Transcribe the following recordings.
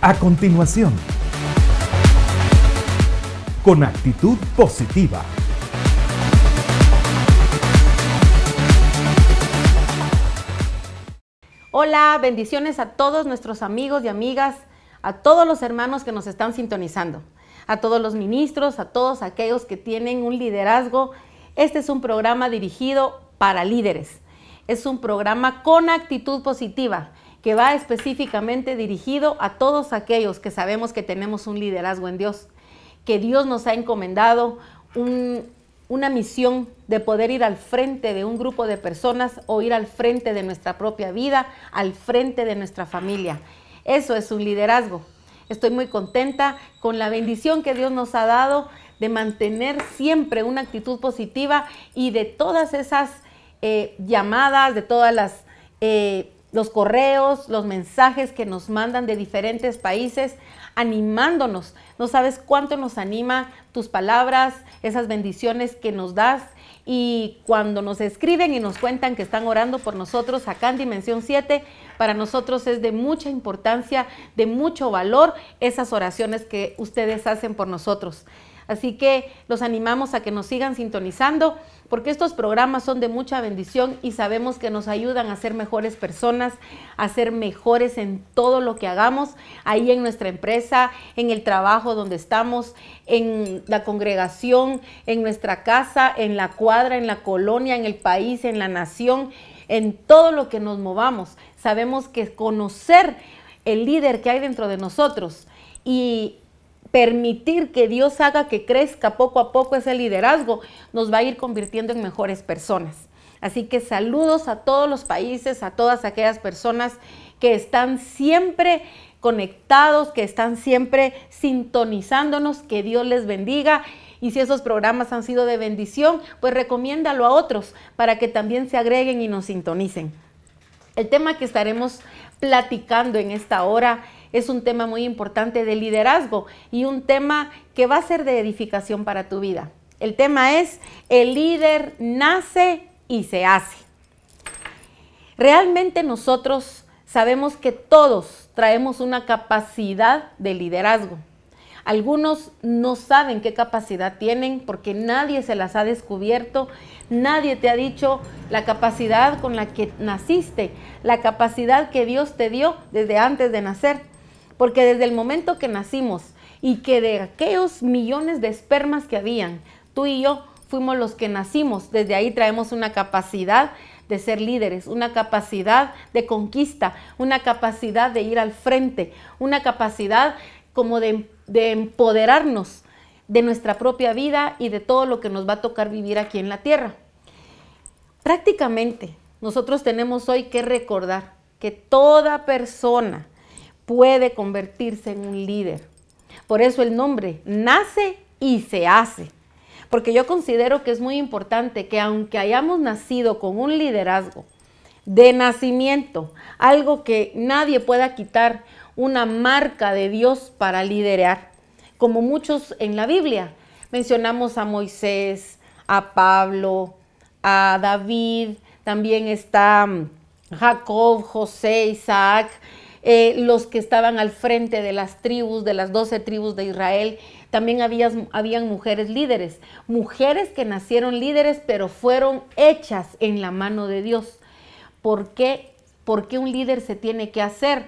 A continuación, con actitud positiva. Hola, bendiciones a todos nuestros amigos y amigas, a todos los hermanos que nos están sintonizando, a todos los ministros, a todos aquellos que tienen un liderazgo. Este es un programa dirigido para líderes. Es un programa con actitud positiva que va específicamente dirigido a todos aquellos que sabemos que tenemos un liderazgo en Dios, que Dios nos ha encomendado una misión de poder ir al frente de un grupo de personas o ir al frente de nuestra propia vida, al frente de nuestra familia. Eso es un liderazgo. Estoy muy contenta con la bendición que Dios nos ha dado de mantener siempre una actitud positiva y de todas esas eh, llamadas, de todas las... Eh, los correos, los mensajes que nos mandan de diferentes países, animándonos. No sabes cuánto nos anima tus palabras, esas bendiciones que nos das. Y cuando nos escriben y nos cuentan que están orando por nosotros acá en Dimensión 7, para nosotros es de mucha importancia, de mucho valor esas oraciones que ustedes hacen por nosotros. Así que los animamos a que nos sigan sintonizando porque estos programas son de mucha bendición y sabemos que nos ayudan a ser mejores personas, a ser mejores en todo lo que hagamos, ahí en nuestra empresa, en el trabajo donde estamos, en la congregación, en nuestra casa, en la cuadra, en la colonia, en el país, en la nación, en todo lo que nos movamos. Sabemos que conocer el líder que hay dentro de nosotros y permitir que Dios haga que crezca poco a poco ese liderazgo, nos va a ir convirtiendo en mejores personas. Así que saludos a todos los países, a todas aquellas personas que están siempre conectados, que están siempre sintonizándonos, que Dios les bendiga. Y si esos programas han sido de bendición, pues recomiéndalo a otros para que también se agreguen y nos sintonicen. El tema que estaremos platicando en esta hora es un tema muy importante de liderazgo y un tema que va a ser de edificación para tu vida. El tema es, el líder nace y se hace. Realmente nosotros sabemos que todos traemos una capacidad de liderazgo. Algunos no saben qué capacidad tienen porque nadie se las ha descubierto, nadie te ha dicho la capacidad con la que naciste, la capacidad que Dios te dio desde antes de nacer. Porque desde el momento que nacimos y que de aquellos millones de espermas que habían, tú y yo fuimos los que nacimos, desde ahí traemos una capacidad de ser líderes, una capacidad de conquista, una capacidad de ir al frente, una capacidad como de, de, empoderarnos de nuestra propia vida y de todo lo que nos va a tocar vivir aquí en la tierra. Prácticamente nosotros tenemos hoy que recordar que toda persona puede convertirse en un líder. Por eso el nombre nace y se hace. Porque yo considero que es muy importante que aunque hayamos nacido con un liderazgo de nacimiento, algo que nadie pueda quitar, una marca de Dios para liderar, como muchos en la Biblia. Mencionamos a Moisés, a Pablo, a David, también está mm, Jacob, José, Isaac, eh, los que estaban al frente de las tribus, de las doce tribus de Israel. También había, habían mujeres líderes, mujeres que nacieron líderes, pero fueron hechas en la mano de Dios. ¿Por qué? ¿Por qué un líder se tiene que hacer?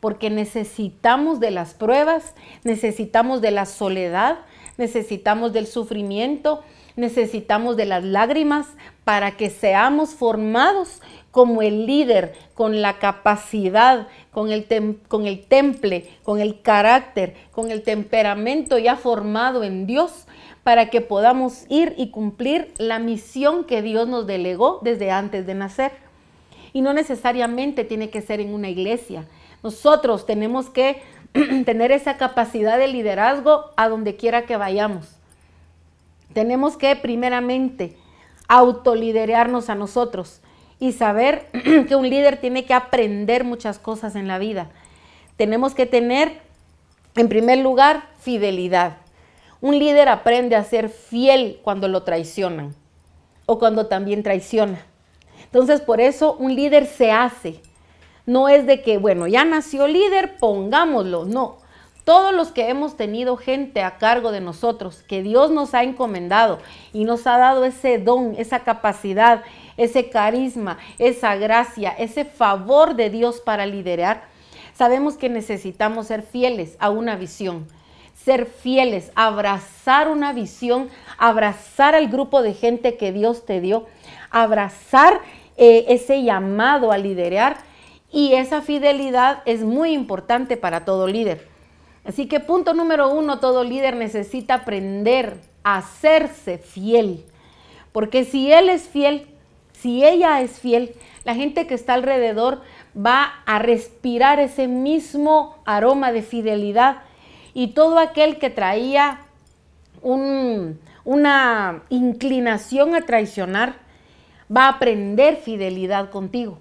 Porque necesitamos de las pruebas, necesitamos de la soledad, necesitamos del sufrimiento, necesitamos de las lágrimas para que seamos formados como el líder, con la capacidad, con el, con el temple, con el carácter, con el temperamento ya formado en Dios, para que podamos ir y cumplir la misión que Dios nos delegó desde antes de nacer. Y no necesariamente tiene que ser en una iglesia. Nosotros tenemos que tener esa capacidad de liderazgo a donde quiera que vayamos. Tenemos que primeramente autoliderarnos a nosotros y saber que un líder tiene que aprender muchas cosas en la vida. Tenemos que tener, en primer lugar, fidelidad. Un líder aprende a ser fiel cuando lo traicionan o cuando también traiciona. Entonces, por eso un líder se hace. No es de que, bueno, ya nació líder, pongámoslo. No. Todos los que hemos tenido gente a cargo de nosotros, que Dios nos ha encomendado y nos ha dado ese don, esa capacidad, ese carisma, esa gracia, ese favor de Dios para liderar, sabemos que necesitamos ser fieles a una visión, ser fieles, abrazar una visión, abrazar al grupo de gente que Dios te dio, abrazar eh, ese llamado a liderar y esa fidelidad es muy importante para todo líder. Así que punto número uno, todo líder necesita aprender a hacerse fiel. Porque si él es fiel, si ella es fiel, la gente que está alrededor va a respirar ese mismo aroma de fidelidad y todo aquel que traía una inclinación a traicionar va a aprender fidelidad contigo.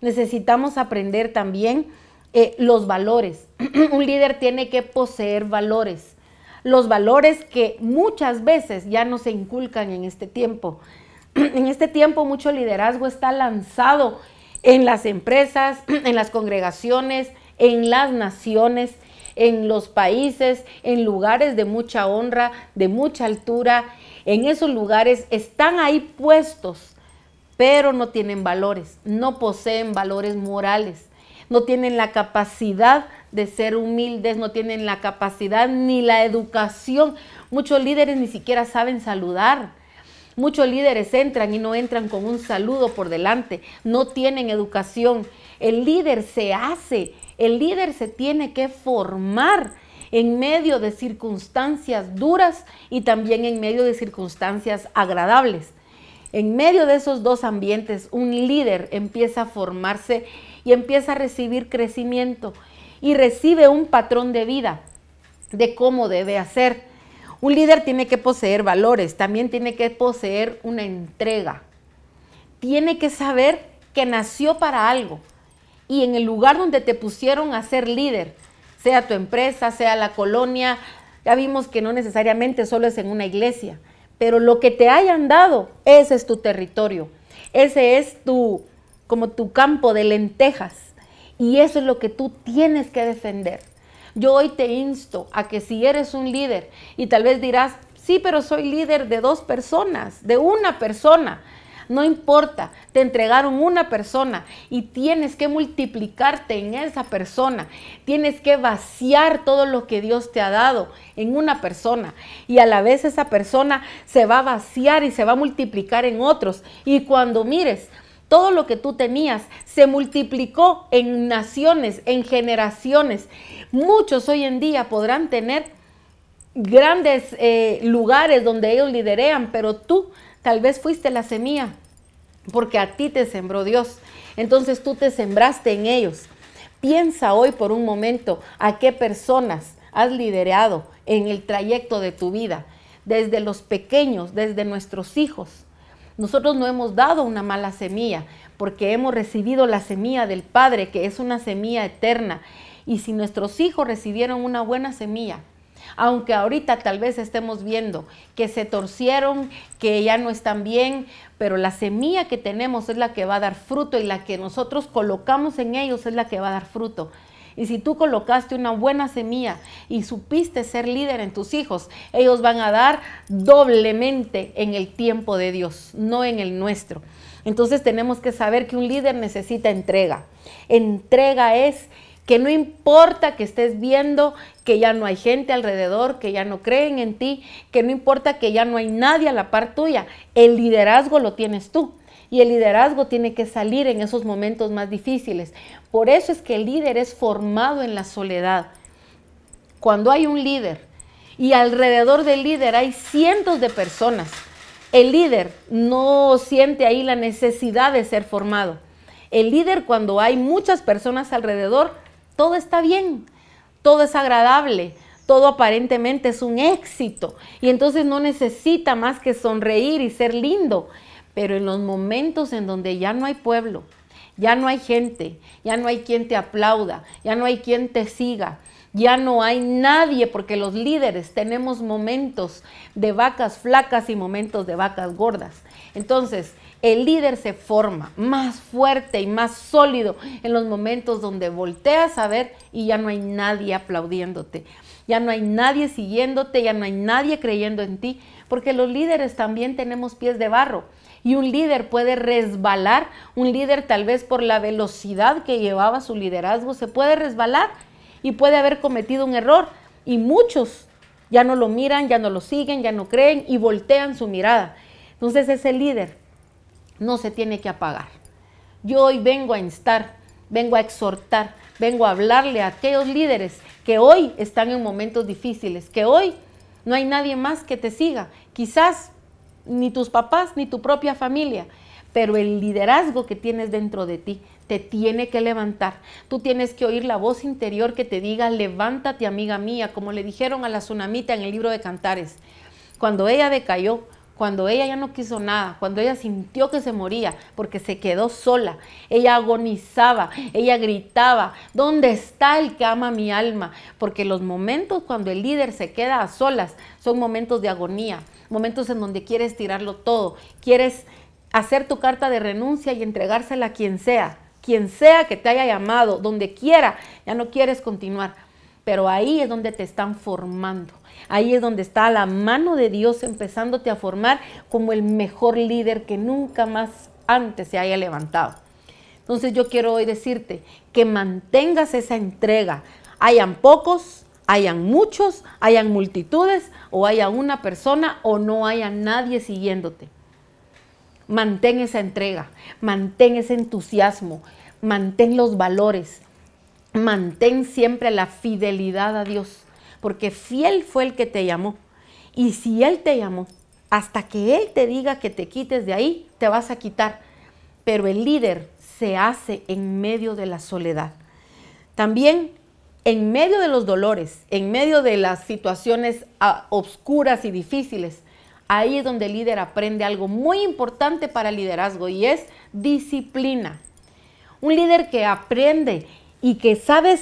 Necesitamos aprender también eh, los valores. Un líder tiene que poseer valores. Los valores que muchas veces ya no se inculcan en este tiempo. en este tiempo mucho liderazgo está lanzado en las empresas, en las congregaciones, en las naciones, en los países, en lugares de mucha honra, de mucha altura. En esos lugares están ahí puestos, pero no tienen valores, no poseen valores morales, no tienen la capacidad de ser humildes, no tienen la capacidad ni la educación. Muchos líderes ni siquiera saben saludar Muchos líderes entran y no entran con un saludo por delante, no tienen educación. El líder se hace, el líder se tiene que formar en medio de circunstancias duras y también en medio de circunstancias agradables. En medio de esos dos ambientes, un líder empieza a formarse y empieza a recibir crecimiento y recibe un patrón de vida de cómo debe hacer. Un líder tiene que poseer valores, también tiene que poseer una entrega. Tiene que saber que nació para algo y en el lugar donde te pusieron a ser líder, sea tu empresa, sea la colonia, ya vimos que no necesariamente solo es en una iglesia, pero lo que te hayan dado, ese es tu territorio, ese es tu como tu campo de lentejas y eso es lo que tú tienes que defender. Yo hoy te insto a que si eres un líder y tal vez dirás, sí, pero soy líder de dos personas, de una persona. No importa, te entregaron una persona y tienes que multiplicarte en esa persona. Tienes que vaciar todo lo que Dios te ha dado en una persona. Y a la vez esa persona se va a vaciar y se va a multiplicar en otros. Y cuando mires, todo lo que tú tenías se multiplicó en naciones, en generaciones. Muchos hoy en día podrán tener grandes eh, lugares donde ellos liderean, pero tú tal vez fuiste la semilla, porque a ti te sembró Dios. Entonces tú te sembraste en ellos. Piensa hoy por un momento a qué personas has liderado en el trayecto de tu vida, desde los pequeños, desde nuestros hijos, nosotros no hemos dado una mala semilla, porque hemos recibido la semilla del Padre, que es una semilla eterna. Y si nuestros hijos recibieron una buena semilla, aunque ahorita tal vez estemos viendo que se torcieron, que ya no están bien, pero la semilla que tenemos es la que va a dar fruto y la que nosotros colocamos en ellos es la que va a dar fruto. Y si tú colocaste una buena semilla y supiste ser líder en tus hijos, ellos van a dar doblemente en el tiempo de Dios, no en el nuestro. Entonces tenemos que saber que un líder necesita entrega. Entrega es que no importa que estés viendo que ya no hay gente alrededor, que ya no creen en ti, que no importa que ya no hay nadie a la par tuya, el liderazgo lo tienes tú. Y el liderazgo tiene que salir en esos momentos más difíciles. Por eso es que el líder es formado en la soledad. Cuando hay un líder y alrededor del líder hay cientos de personas, el líder no siente ahí la necesidad de ser formado. El líder cuando hay muchas personas alrededor, todo está bien, todo es agradable, todo aparentemente es un éxito y entonces no necesita más que sonreír y ser lindo. Pero en los momentos en donde ya no hay pueblo, ya no hay gente, ya no hay quien te aplauda, ya no hay quien te siga, ya no hay nadie, porque los líderes tenemos momentos de vacas flacas y momentos de vacas gordas. Entonces, El líder se forma más fuerte y más sólido en los momentos donde volteas a ver y ya no hay nadie aplaudiéndote, ya no hay nadie siguiéndote, ya no hay nadie creyendo en ti, porque los líderes también tenemos pies de barro. Y un líder puede resbalar, un líder tal vez por la velocidad que llevaba su liderazgo, se puede resbalar y puede haber cometido un error. Y muchos ya no lo miran, ya no lo siguen, ya no creen y voltean su mirada. Entonces ese líder no se tiene que apagar. Yo hoy vengo a instar, vengo a exhortar, vengo a hablarle a aquellos líderes que hoy están en momentos difíciles, que hoy no hay nadie más que te siga. Quizás ni tus papás ni tu propia familia, pero el liderazgo que tienes dentro de ti te tiene que levantar. Tú tienes que oír la voz interior que te diga, levántate amiga mía, como le dijeron a la tsunamita en el libro de Cantares. Cuando ella decayó, cuando ella ya no quiso nada, cuando ella sintió que se moría, porque se quedó sola, ella agonizaba, ella gritaba, ¿dónde está el que ama mi alma? Porque los momentos cuando el líder se queda a solas son momentos de agonía, momentos en donde quieres tirarlo todo, quieres hacer tu carta de renuncia y entregársela a quien sea, quien sea que te haya llamado, donde quiera, ya no quieres continuar. Pero ahí es donde te están formando. Ahí es donde está la mano de Dios empezándote a formar como el mejor líder que nunca más antes se haya levantado. Entonces yo quiero hoy decirte que mantengas esa entrega. Hayan pocos, hayan muchos, hayan multitudes, o haya una persona o no haya nadie siguiéndote. Mantén esa entrega, mantén ese entusiasmo, mantén los valores, mantén siempre la fidelidad a Dios porque fiel fue el que te llamó. Y si Él te llamó, hasta que Él te diga que te quites de ahí, te vas a quitar. Pero el líder se hace en medio de la soledad. También en medio de los dolores, en medio de las situaciones ah, oscuras y difíciles, ahí es donde el líder aprende algo muy importante para el liderazgo y es disciplina. Un líder que aprende y que sabe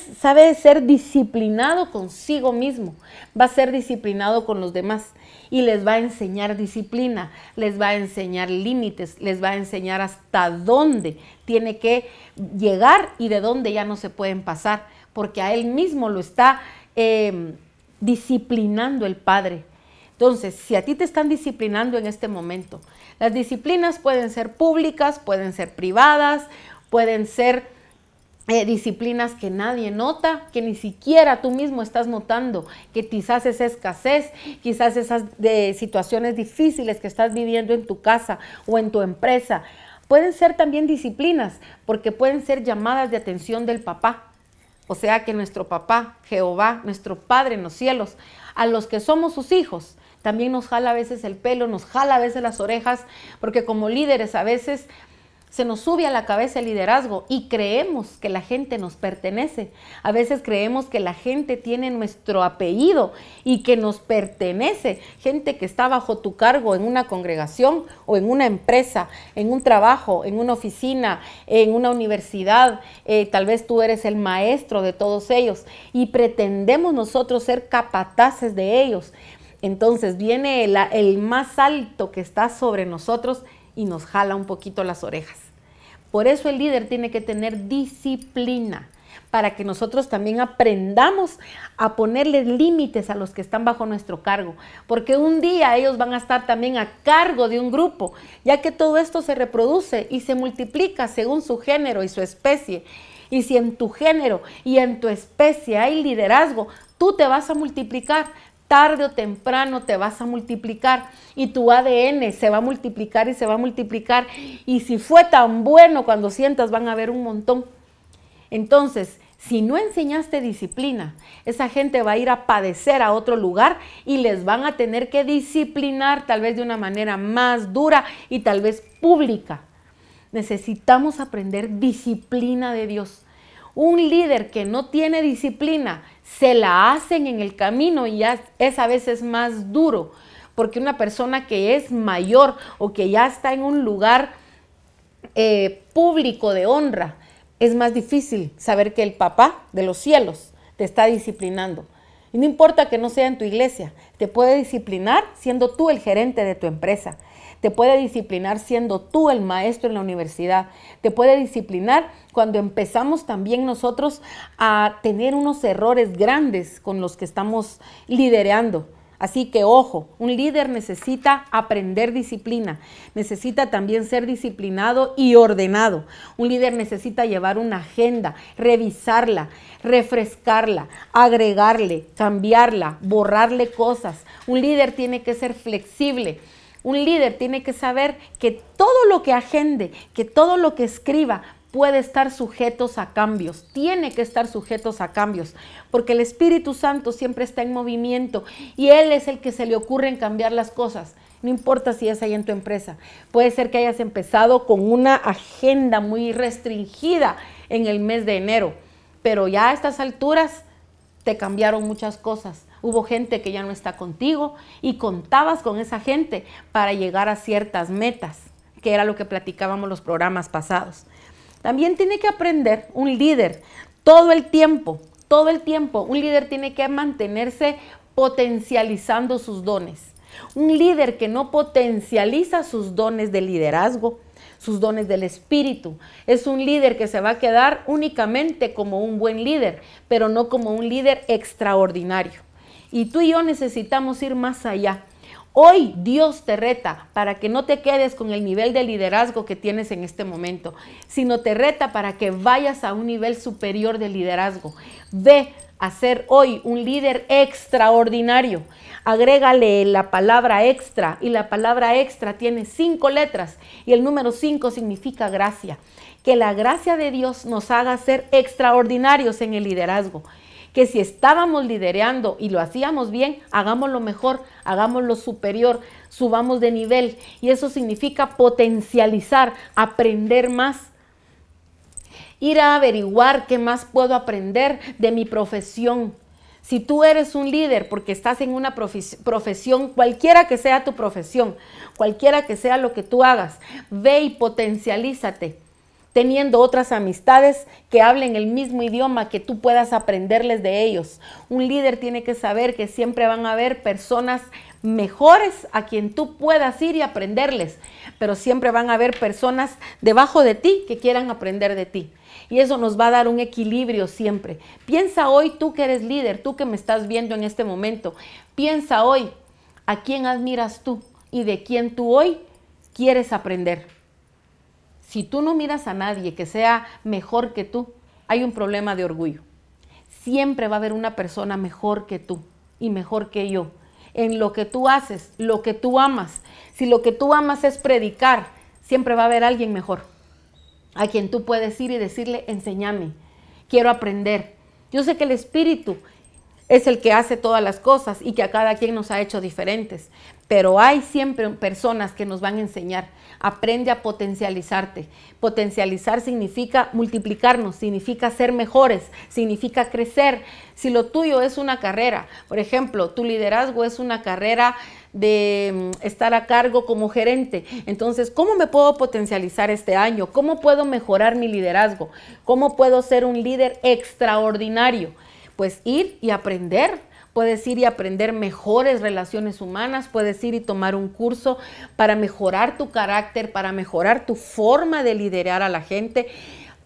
ser disciplinado consigo mismo, va a ser disciplinado con los demás y les va a enseñar disciplina, les va a enseñar límites, les va a enseñar hasta dónde tiene que llegar y de dónde ya no se pueden pasar, porque a él mismo lo está em, disciplinando el Padre. Entonces, si a ti te están disciplinando en este momento, las disciplinas pueden ser públicas, pueden ser privadas, pueden ser eh, disciplinas que nadie nota, que ni siquiera tú mismo estás notando, que quizás esa escasez, quizás esas de situaciones difíciles que estás viviendo en tu casa o en tu empresa. Pueden ser también disciplinas, porque pueden ser llamadas de atención del papá. O sea que nuestro papá, Jehová, nuestro Padre en los cielos, a los que somos sus hijos, también nos jala a veces el pelo, nos jala a veces las orejas, porque como líderes a veces se nos sube a la cabeza el liderazgo y creemos que la gente nos pertenece. A veces creemos que la gente tiene nuestro apellido y que nos pertenece. Gente que está bajo tu cargo en una congregación o en una empresa, en un trabajo, en una oficina, en una universidad. Eh, tal vez tú eres el maestro de todos ellos y pretendemos nosotros ser capataces de ellos. Entonces viene el más alto que está sobre nosotros y nos jala un poquito las orejas. Por eso el líder tiene que tener disciplina para que nosotros también aprendamos a ponerle límites a los que están bajo nuestro cargo, porque un día ellos van a estar también a cargo de un grupo, ya que todo esto se reproduce y se multiplica según su género y su especie. Y si en tu género y en tu especie hay liderazgo, tú te vas a multiplicar, tarde o temprano te vas a multiplicar y tu ADN se va a multiplicar y se va a multiplicar. Y si fue tan bueno cuando sientas, van a haber un montón. Entonces, si no enseñaste disciplina, esa gente va a ir a padecer a otro lugar y les van a tener que disciplinar tal vez de una manera más dura y tal vez pública. Necesitamos aprender disciplina de Dios. Un líder que no tiene disciplina se la hacen en el camino y ya es a veces más duro, porque una persona que es mayor o que ya está en un lugar eh, público de honra, es más difícil saber que el papá de los cielos te está disciplinando. Y no importa que no sea en tu iglesia, te puede disciplinar siendo tú el gerente de tu empresa. Te puede disciplinar siendo tú el maestro en la universidad. Te puede disciplinar cuando empezamos también nosotros a tener unos errores grandes con los que estamos liderando. Así que ojo, un líder necesita aprender disciplina, necesita también ser disciplinado y ordenado. Un líder necesita llevar una agenda, revisarla, refrescarla, agregarle, cambiarla, borrarle cosas. Un líder tiene que ser flexible. Un líder tiene que saber que todo lo que agende, que todo lo que escriba puede estar sujetos a cambios, tiene que estar sujetos a cambios, porque el Espíritu Santo siempre está en movimiento y Él es el que se le ocurre en cambiar las cosas. No importa si es ahí en tu empresa. Puede ser que hayas empezado con una agenda muy restringida en el mes de enero, pero ya a estas alturas te cambiaron muchas cosas. Hubo gente que ya no está contigo y contabas con esa gente para llegar a ciertas metas, que era lo que platicábamos los programas pasados. También tiene que aprender un líder todo el tiempo, todo el tiempo. Un líder tiene que mantenerse potencializando sus dones. Un líder que no potencializa sus dones de liderazgo, sus dones del espíritu. Es un líder que se va a quedar únicamente como un buen líder, pero no como un líder extraordinario. Y tú y yo necesitamos ir más allá. Hoy Dios te reta para que no te quedes con el nivel de liderazgo que tienes en este momento, sino te reta para que vayas a un nivel superior de liderazgo. Ve a ser hoy un líder extraordinario. Agrégale la palabra extra y la palabra extra tiene cinco letras y el número cinco significa gracia. Que la gracia de Dios nos haga ser extraordinarios en el liderazgo que si estábamos liderando y lo hacíamos bien, hagámoslo mejor, hagámoslo superior, subamos de nivel. Y eso significa potencializar, aprender más. Ir a averiguar qué más puedo aprender de mi profesión. Si tú eres un líder porque estás en una profesión, cualquiera que sea tu profesión, cualquiera que sea lo que tú hagas, ve y potencialízate teniendo otras amistades que hablen el mismo idioma, que tú puedas aprenderles de ellos. Un líder tiene que saber que siempre van a haber personas mejores a quien tú puedas ir y aprenderles, pero siempre van a haber personas debajo de ti que quieran aprender de ti. Y eso nos va a dar un equilibrio siempre. Piensa hoy tú que eres líder, tú que me estás viendo en este momento. Piensa hoy a quién admiras tú y de quién tú hoy quieres aprender. Si tú no miras a nadie que sea mejor que tú, hay un problema de orgullo. Siempre va a haber una persona mejor que tú y mejor que yo. En lo que tú haces, lo que tú amas. Si lo que tú amas es predicar, siempre va a haber alguien mejor. A quien tú puedes ir y decirle, enséñame, quiero aprender. Yo sé que el Espíritu es el que hace todas las cosas y que a cada quien nos ha hecho diferentes. Pero hay siempre personas que nos van a enseñar. Aprende a potencializarte. Potencializar significa multiplicarnos, significa ser mejores, significa crecer. Si lo tuyo es una carrera, por ejemplo, tu liderazgo es una carrera de mm, estar a cargo como gerente. Entonces, ¿cómo me puedo potencializar este año? ¿Cómo puedo mejorar mi liderazgo? ¿Cómo puedo ser un líder extraordinario? Pues ir y aprender. Puedes ir y aprender mejores relaciones humanas, puedes ir y tomar un curso para mejorar tu carácter, para mejorar tu forma de liderar a la gente.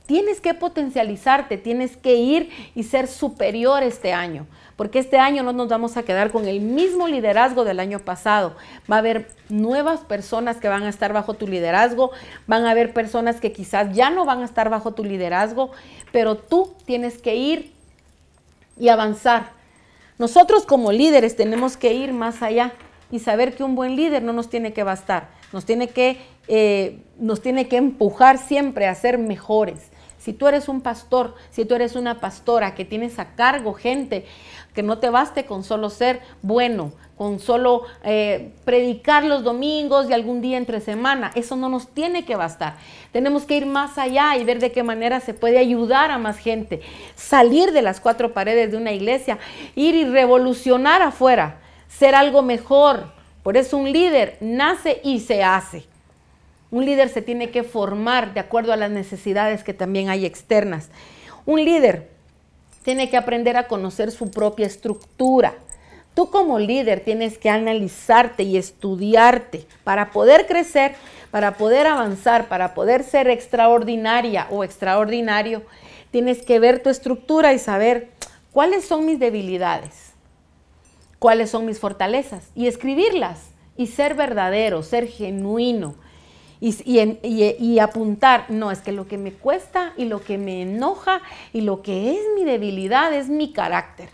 Tienes que potencializarte, tienes que ir y ser superior este año, porque este año no nos vamos a quedar con el mismo liderazgo del año pasado. Va a haber nuevas personas que van a estar bajo tu liderazgo, van a haber personas que quizás ya no van a estar bajo tu liderazgo, pero tú tienes que ir y avanzar. Nosotros como líderes tenemos que ir más allá y saber que un buen líder no nos tiene que bastar, nos tiene que, eh, nos tiene que empujar siempre a ser mejores. Si tú eres un pastor, si tú eres una pastora que tienes a cargo gente, que no te baste con solo ser bueno, con solo eh, predicar los domingos y algún día entre semana. Eso no nos tiene que bastar. Tenemos que ir más allá y ver de qué manera se puede ayudar a más gente. Salir de las cuatro paredes de una iglesia, ir y revolucionar afuera, ser algo mejor. Por eso un líder nace y se hace. Un líder se tiene que formar de acuerdo a las necesidades que también hay externas. Un líder tiene que aprender a conocer su propia estructura. Tú como líder tienes que analizarte y estudiarte para poder crecer, para poder avanzar, para poder ser extraordinaria o extraordinario. Tienes que ver tu estructura y saber cuáles son mis debilidades, cuáles son mis fortalezas y escribirlas y ser verdadero, ser genuino y, apuntar, no, es que lo que me cuesta y lo que me enoja y lo que es mi debilidad es mi carácter.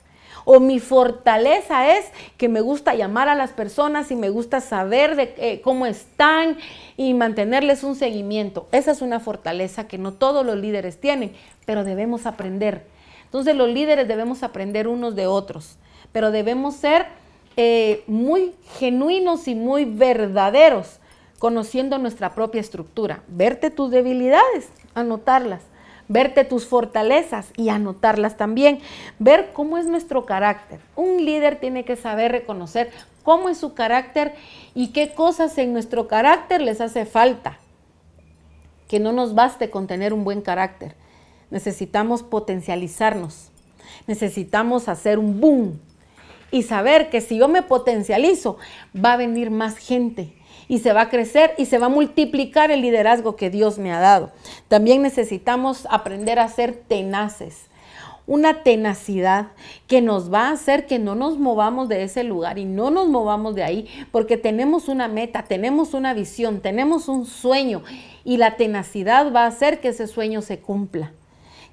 O mi fortaleza es que me gusta llamar a las personas y me gusta saber de eh, cómo están y mantenerles un seguimiento. Esa es una fortaleza que no todos los líderes tienen, pero debemos aprender. Entonces los líderes debemos aprender unos de otros, pero debemos ser eh, muy genuinos y muy verdaderos conociendo nuestra propia estructura. Verte tus debilidades, anotarlas. Verte tus fortalezas y anotarlas también. Ver cómo es nuestro carácter. Un líder tiene que saber reconocer cómo es su carácter y qué cosas en nuestro carácter les hace falta. Que no nos baste con tener un buen carácter. Necesitamos potencializarnos. Necesitamos hacer un boom y saber que si yo me potencializo, va a venir más gente y se va a crecer y se va a multiplicar el liderazgo que Dios me ha dado. También necesitamos aprender a ser tenaces una tenacidad que nos va a hacer que no nos movamos de ese lugar y no nos movamos de ahí porque tenemos una meta, tenemos una visión, tenemos un sueño y la tenacidad va a hacer que ese sueño se cumpla.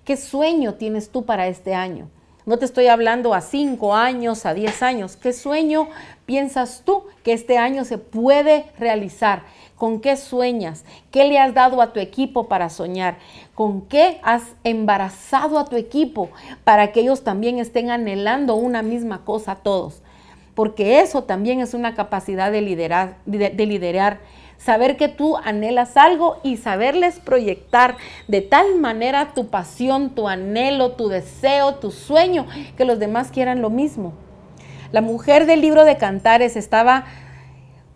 ¿Qué sueño tienes tú para este año? No te estoy hablando a cinco años, a diez años. ¿Qué sueño piensas tú que este año se puede realizar? ¿Con qué sueñas? ¿Qué le has dado a tu equipo para soñar? ¿Con qué has embarazado a tu equipo para que ellos también estén anhelando una misma cosa todos? Porque eso también es una capacidad de liderar, de, de liderar saber que tú anhelas algo y saberles proyectar de tal manera tu pasión, tu anhelo, tu deseo, tu sueño, que los demás quieran lo mismo. La mujer del libro de Cantares estaba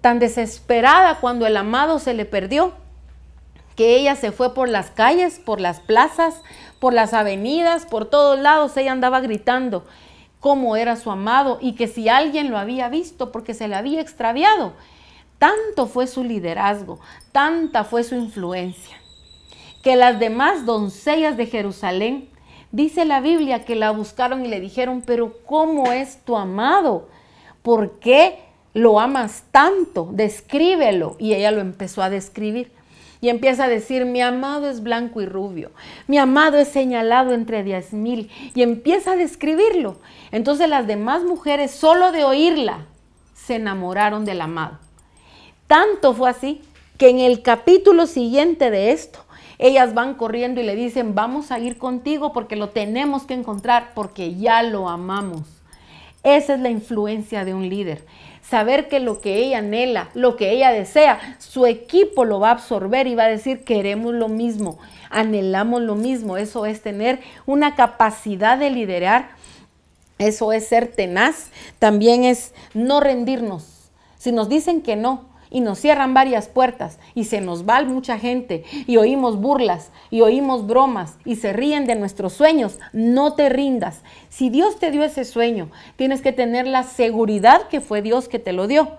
tan desesperada cuando el amado se le perdió, que ella se fue por las calles, por las plazas, por las avenidas, por todos lados, ella andaba gritando cómo era su amado y que si alguien lo había visto porque se le había extraviado, tanto fue su liderazgo, tanta fue su influencia, que las demás doncellas de Jerusalén, dice la Biblia que la buscaron y le dijeron, pero ¿cómo es tu amado? ¿Por qué lo amas tanto? Descríbelo. Y ella lo empezó a describir. Y empieza a decir, mi amado es blanco y rubio, mi amado es señalado entre diez mil. Y empieza a describirlo. Entonces las demás mujeres, solo de oírla, se enamoraron del amado. Tanto fue así que en el capítulo siguiente de esto, ellas van corriendo y le dicen, vamos a ir contigo porque lo tenemos que encontrar, porque ya lo amamos. Esa es la influencia de un líder. Saber que lo que ella anhela, lo que ella desea, su equipo lo va a absorber y va a decir, queremos lo mismo, anhelamos lo mismo. Eso es tener una capacidad de liderar. Eso es ser tenaz. También es no rendirnos. Si nos dicen que no, y nos cierran varias puertas y se nos va mucha gente y oímos burlas y oímos bromas y se ríen de nuestros sueños, no te rindas. Si Dios te dio ese sueño, tienes que tener la seguridad que fue Dios que te lo dio.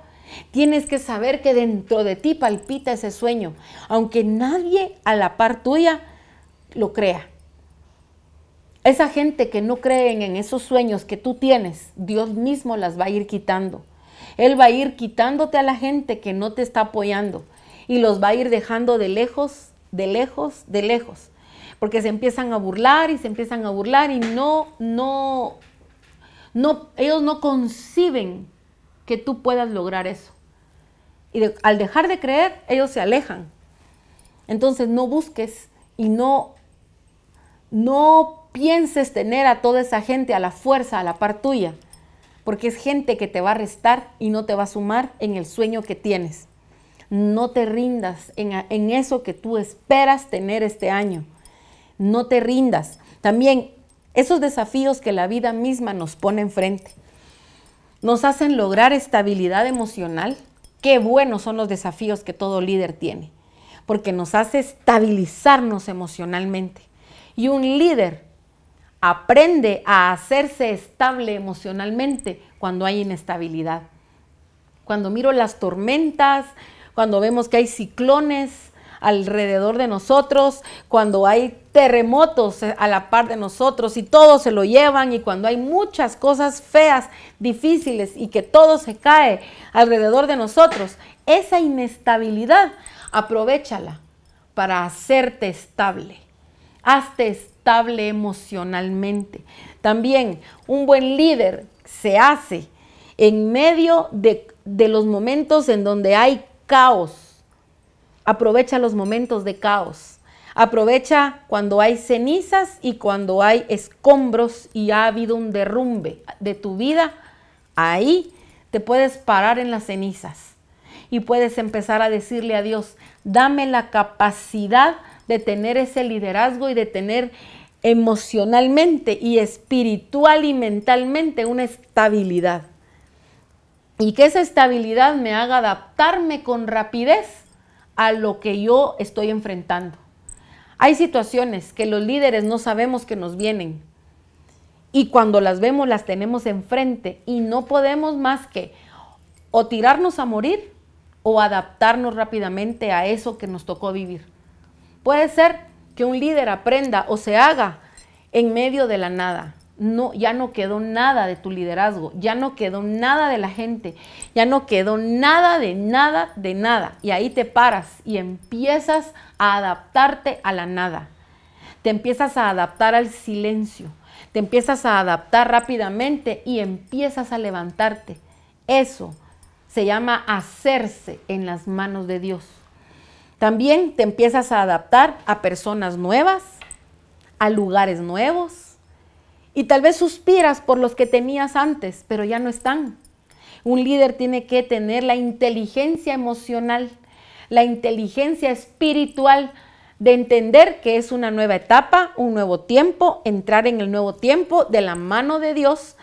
Tienes que saber que dentro de ti palpita ese sueño, aunque nadie a la par tuya lo crea. Esa gente que no creen en esos sueños que tú tienes, Dios mismo las va a ir quitando. Él va a ir quitándote a la gente que no te está apoyando y los va a ir dejando de lejos, de lejos, de lejos. Porque se empiezan a burlar y se empiezan a burlar y no, no, no, ellos no conciben que tú puedas lograr eso. Y al dejar de creer, ellos se alejan. Entonces no busques y no, no pienses tener a toda esa gente a la fuerza, a la par tuya porque es gente que te va a restar y no te va a sumar en el sueño que tienes. No te rindas en, eso que tú esperas tener este año. No te rindas. También esos desafíos que la vida misma nos pone enfrente nos hacen lograr estabilidad emocional. Qué buenos son los desafíos que todo líder tiene, porque nos hace estabilizarnos emocionalmente. Y un líder aprende a hacerse estable emocionalmente cuando hay inestabilidad. Cuando miro las tormentas, cuando vemos que hay ciclones alrededor de nosotros, cuando hay terremotos a la par de nosotros y todos se lo llevan y cuando hay muchas cosas feas, difíciles y que todo se cae alrededor de nosotros, esa inestabilidad, aprovechala para hacerte estable. Hazte estable emocionalmente. También un buen líder se hace en medio de, de los momentos en donde hay caos. Aprovecha los momentos de caos. Aprovecha cuando hay cenizas y cuando hay escombros y ha habido un derrumbe de tu vida. Ahí te puedes parar en las cenizas y puedes empezar a decirle a Dios, dame la capacidad de tener ese liderazgo y de tener emocionalmente y espiritual y mentalmente una estabilidad. Y que esa estabilidad me haga adaptarme con rapidez a lo que yo estoy enfrentando. Hay situaciones que los líderes no sabemos que nos vienen. Y cuando las vemos las tenemos enfrente y no podemos más que o tirarnos a morir o adaptarnos rápidamente a eso que nos tocó vivir. Puede ser que un líder aprenda o se haga en medio de la nada. No, ya no quedó nada de tu liderazgo, ya no quedó nada de la gente, ya no quedó nada de nada de nada. Y ahí te paras y empiezas a adaptarte a la nada. Te empiezas a adaptar al silencio, te empiezas a adaptar rápidamente y empiezas a levantarte. Eso se llama hacerse en las manos de Dios. También te empiezas a adaptar a personas nuevas, a lugares nuevos y tal vez suspiras por los que tenías antes, pero ya no están. Un líder tiene que tener la inteligencia emocional, la inteligencia espiritual de entender que es una nueva etapa, un nuevo tiempo, entrar en el nuevo tiempo de la mano de Dios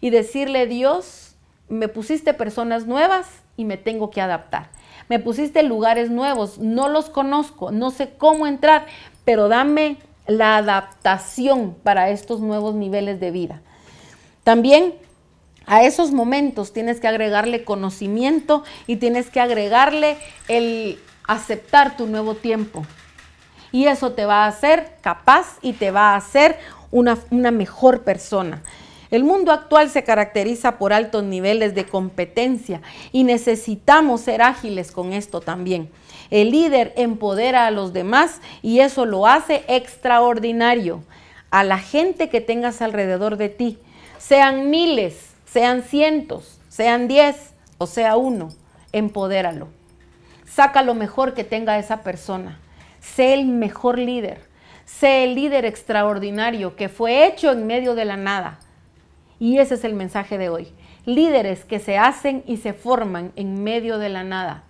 y decirle, Dios, me pusiste personas nuevas y me tengo que adaptar. Me pusiste lugares nuevos, no los conozco, no sé cómo entrar, pero dame la adaptación para estos nuevos niveles de vida. También a esos momentos tienes que agregarle conocimiento y tienes que agregarle el aceptar tu nuevo tiempo. Y eso te va a hacer capaz y te va a hacer una, una mejor persona. El mundo actual se caracteriza por altos niveles de competencia y necesitamos ser ágiles con esto también. El líder empodera a los demás y eso lo hace extraordinario. A la gente que tengas alrededor de ti, sean miles, sean cientos, sean diez o sea uno, empodéralo. Saca lo mejor que tenga esa persona. Sé el mejor líder. Sé el líder extraordinario que fue hecho en medio de la nada. Y ese es el mensaje de hoy. Líderes que se hacen y se forman en medio de la nada.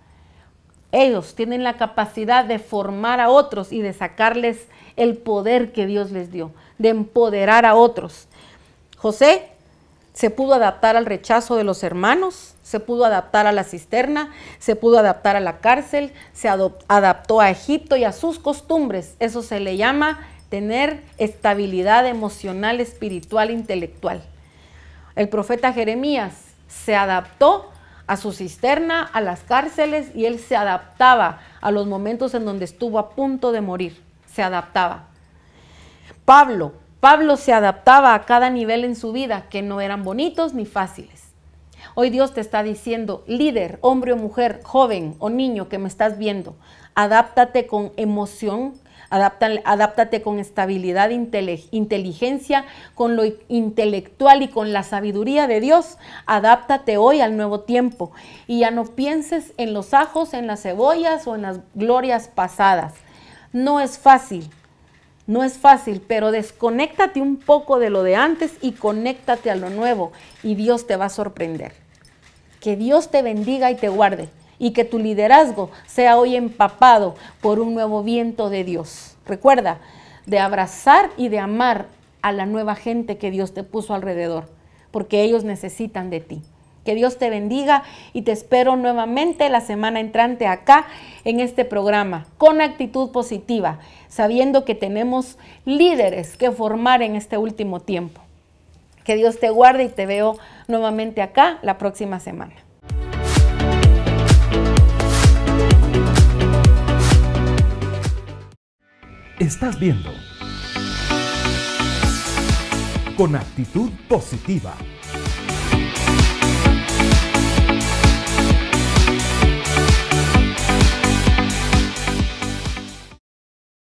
Ellos tienen la capacidad de formar a otros y de sacarles el poder que Dios les dio, de empoderar a otros. José se pudo adaptar al rechazo de los hermanos, se pudo adaptar a la cisterna, se pudo adaptar a la cárcel, se adaptó a Egipto y a sus costumbres. Eso se le llama tener estabilidad emocional, espiritual, intelectual. El profeta Jeremías se adaptó a su cisterna, a las cárceles y él se adaptaba a los momentos en donde estuvo a punto de morir. Se adaptaba. Pablo, Pablo se adaptaba a cada nivel en su vida que no eran bonitos ni fáciles. Hoy Dios te está diciendo, líder, hombre o mujer, joven o niño que me estás viendo, adáptate con emoción, adáptate con estabilidad, inteligencia, con lo intelectual y con la sabiduría de Dios. Adáptate hoy al nuevo tiempo y ya no pienses en los ajos, en las cebollas o en las glorias pasadas. No es fácil, no es fácil, pero desconéctate un poco de lo de antes y conéctate a lo nuevo y Dios te va a sorprender. Que Dios te bendiga y te guarde y que tu liderazgo sea hoy empapado por un nuevo viento de Dios. Recuerda, de abrazar y de amar a la nueva gente que Dios te puso alrededor, porque ellos necesitan de ti. Que Dios te bendiga y te espero nuevamente la semana entrante acá en este programa con actitud positiva, sabiendo que tenemos líderes que formar en este último tiempo. Que Dios te guarde y te veo nuevamente acá la próxima semana. Estás viendo. Con actitud positiva